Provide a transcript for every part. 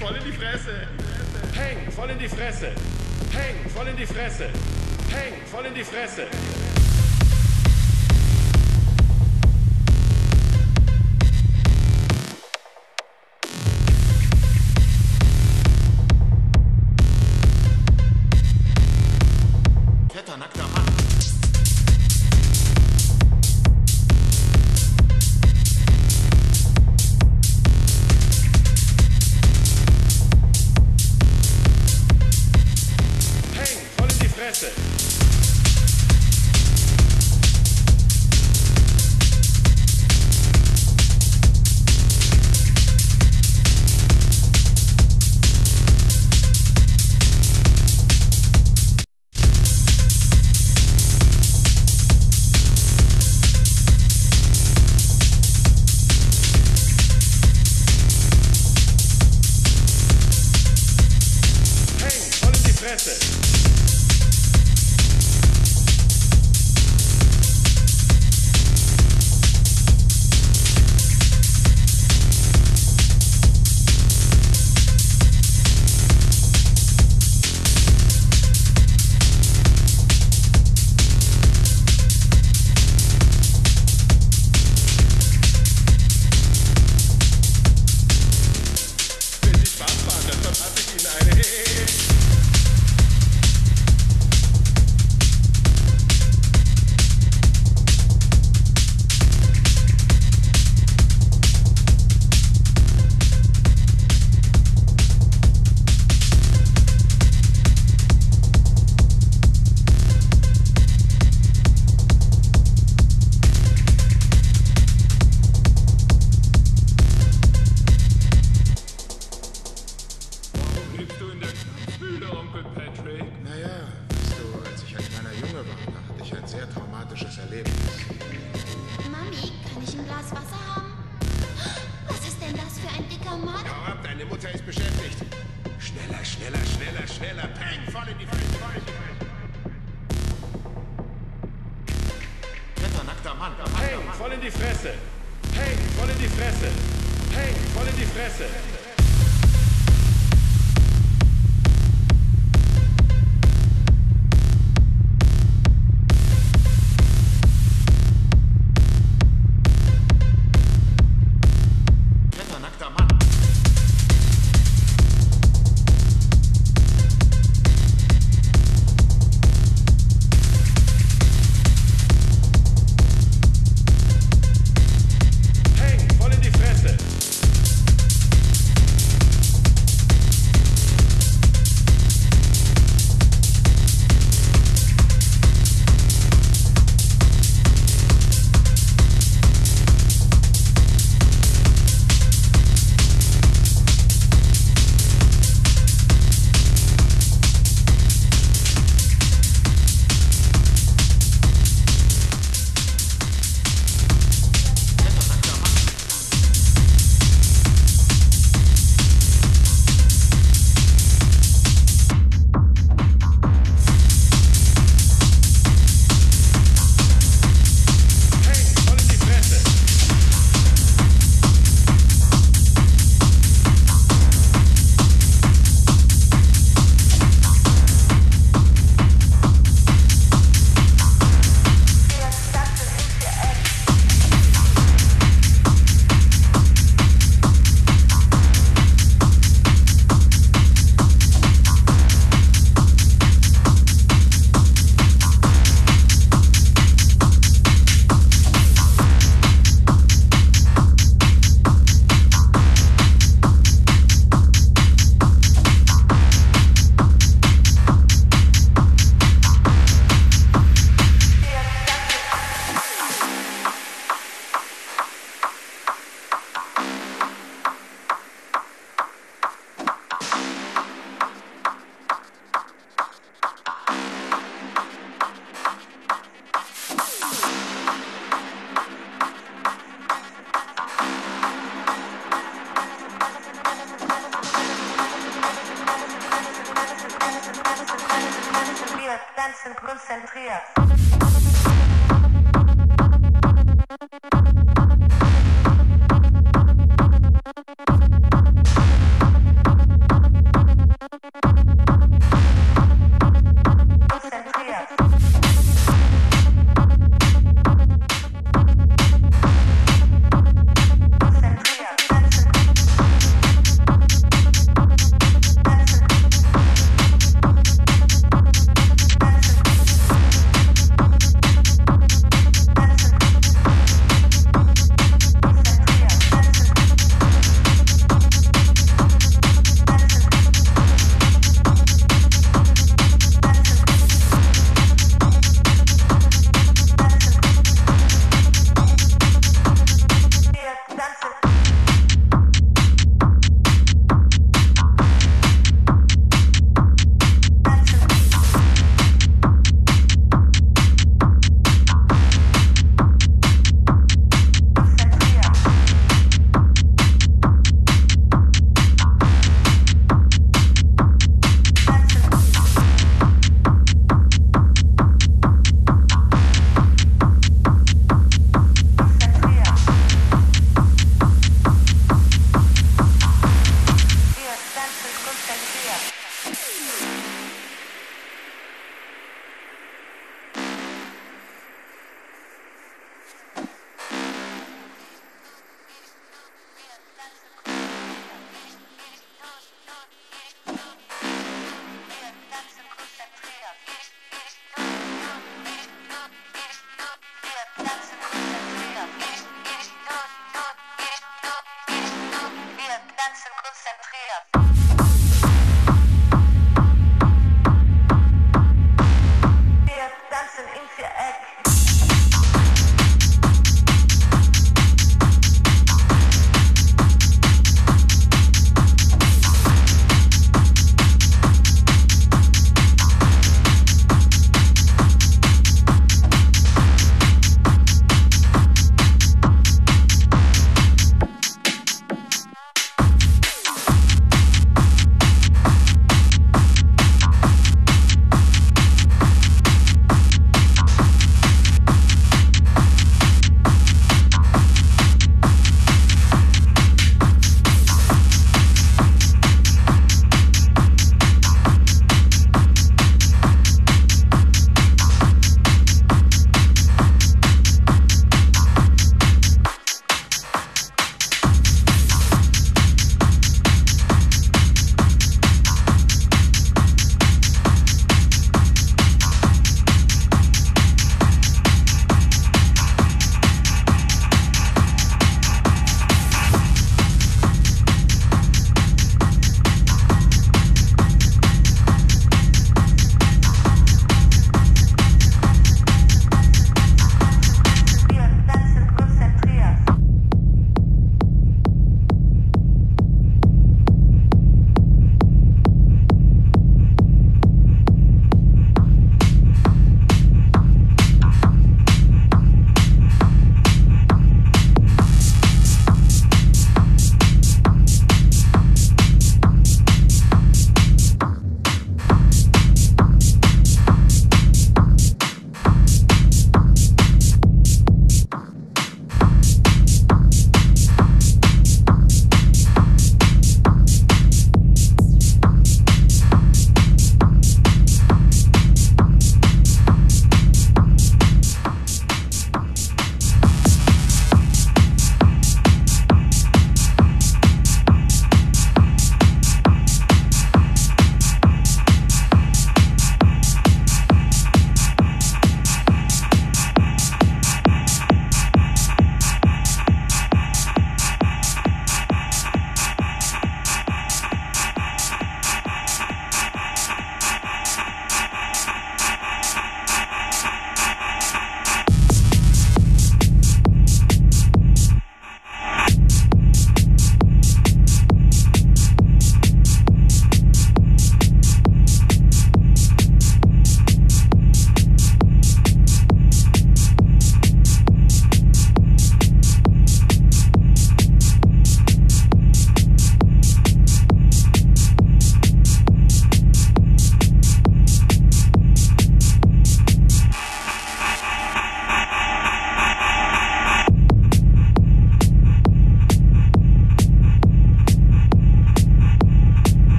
voll in die Fresse. Häng, voll in die Fresse. Häng, voll in die Fresse. Häng, voll in die Fresse.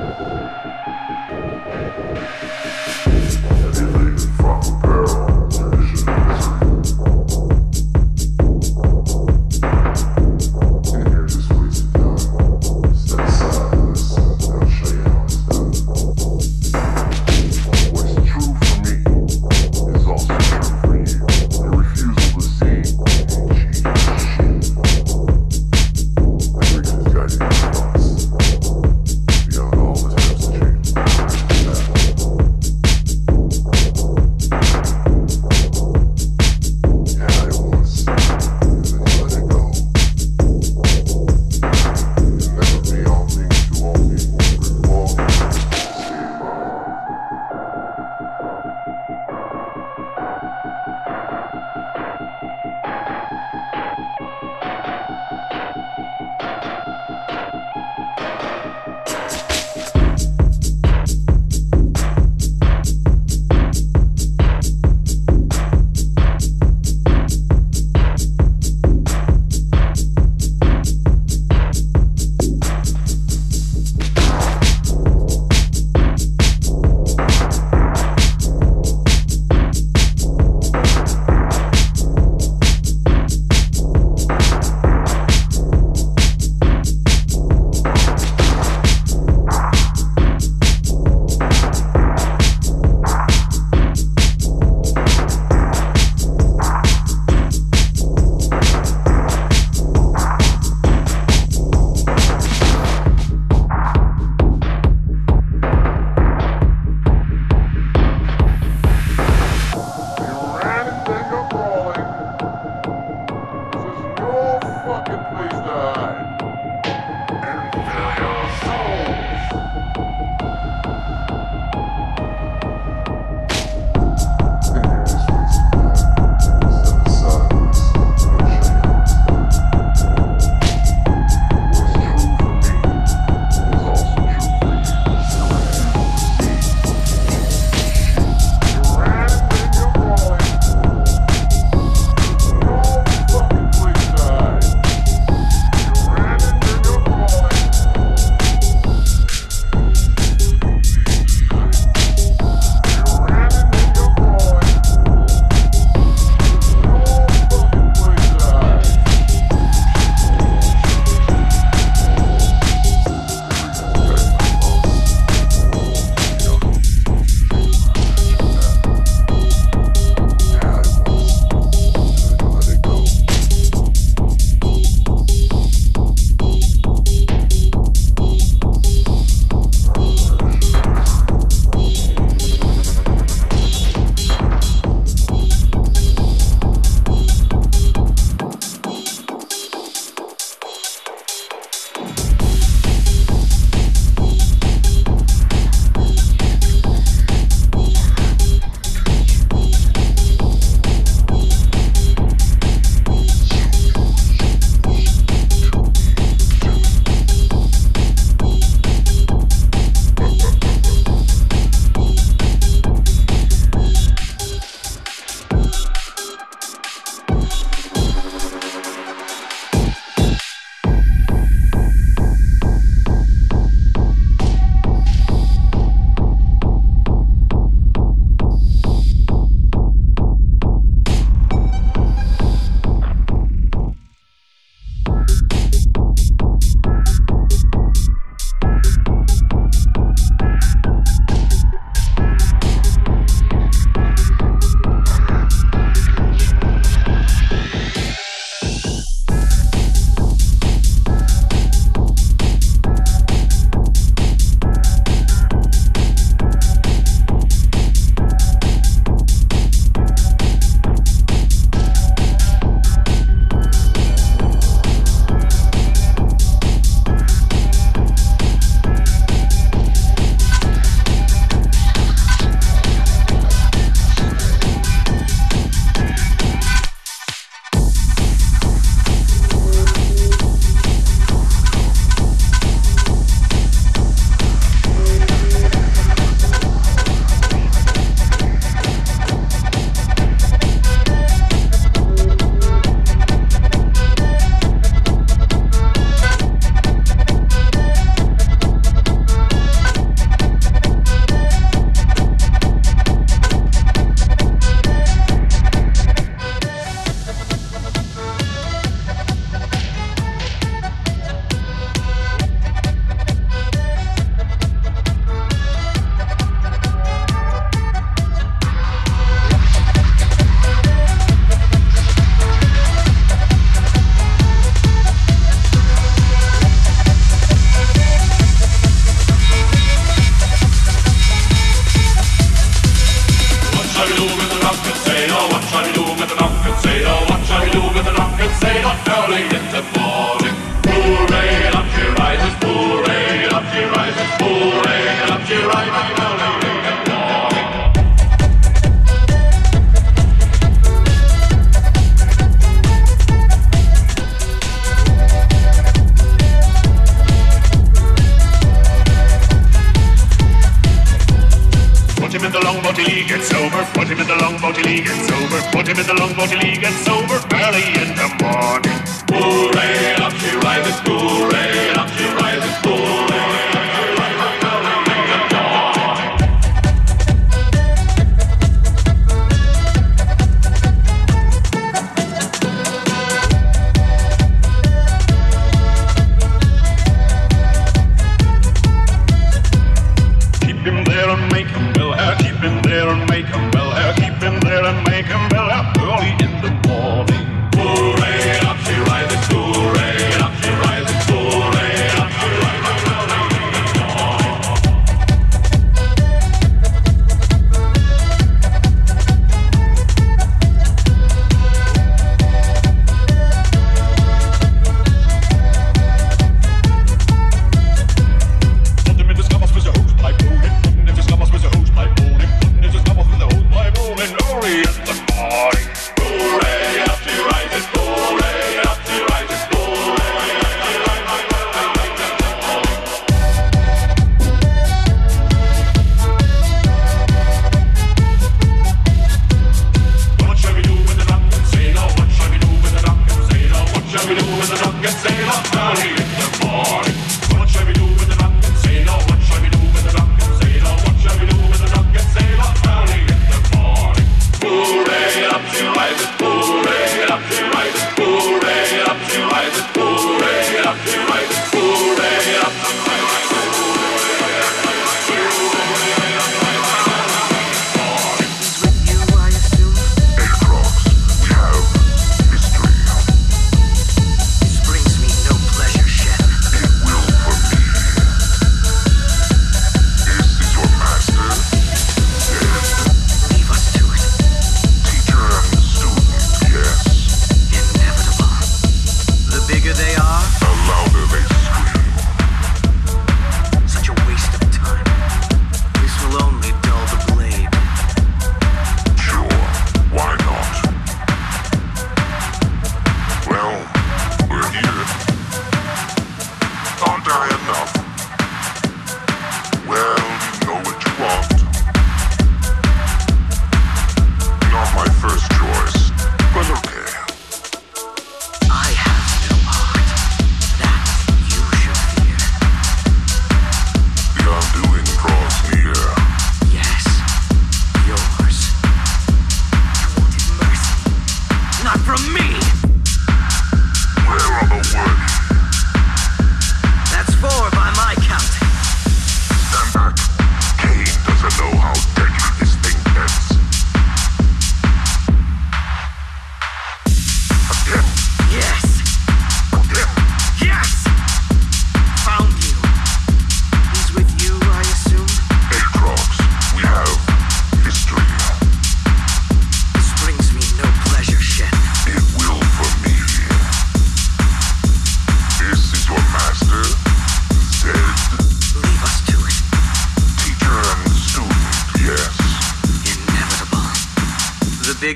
Thank you.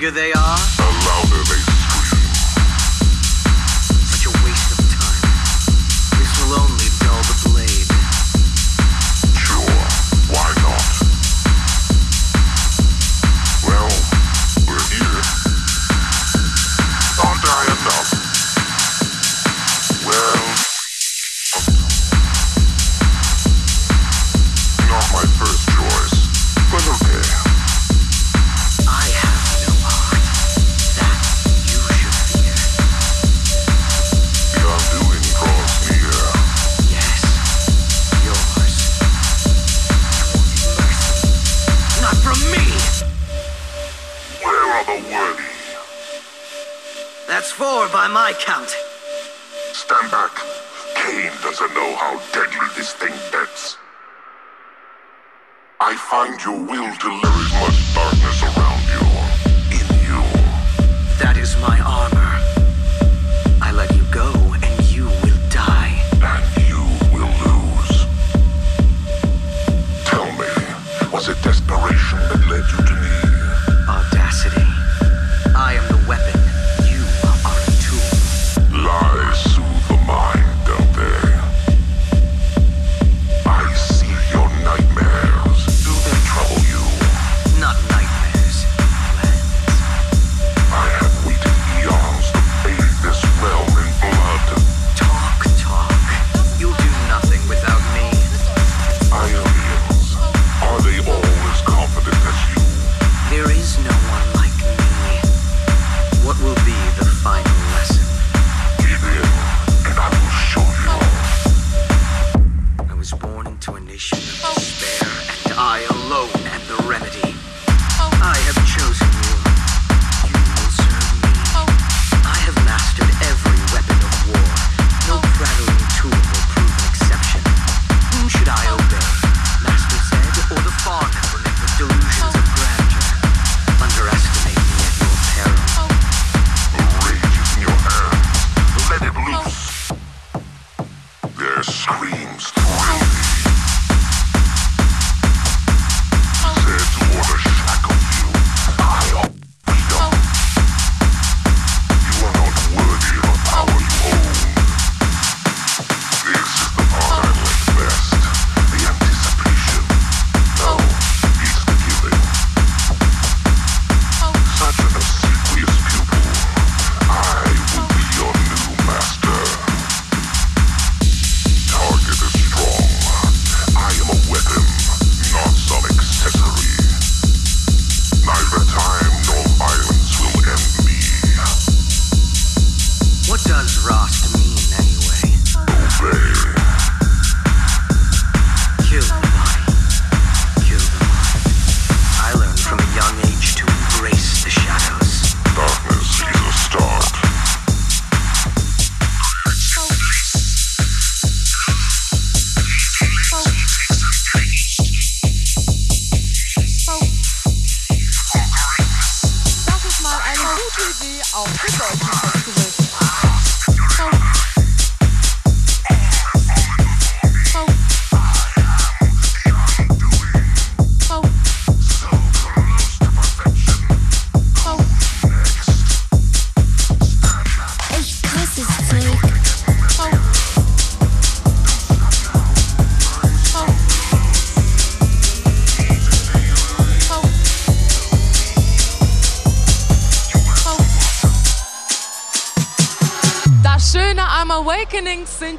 figure they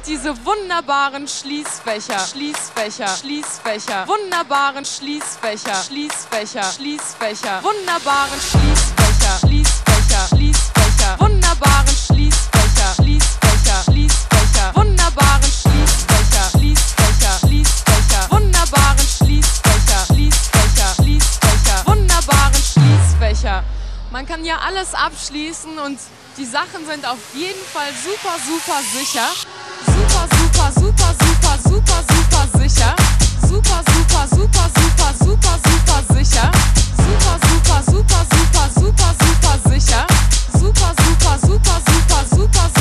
diese wunderbaren Schließfächer, Schließfächer, Schließfächer, wunderbaren Schließfächer, Schließfächer, Schließfächer, wunderbaren Schließfächer, Schließfächer, Schließfächer, wunderbaren Schließfächer, Schließfächer, Schließfächer, wunderbaren Schließfächer, Schließfächer, Schließfächer, wunderbaren Schließfächer, Schließfächer, Schließfächer, wunderbaren Schließfächer. Man kann ja alles abschließen und die Sachen sind auf jeden Fall super, super sicher super, super, super, super, super sicher. Super, super, super, super, super, super sicher. Super, super, super, super, super, super sicher. Super, super, super, super, super Super Super Super Super Super.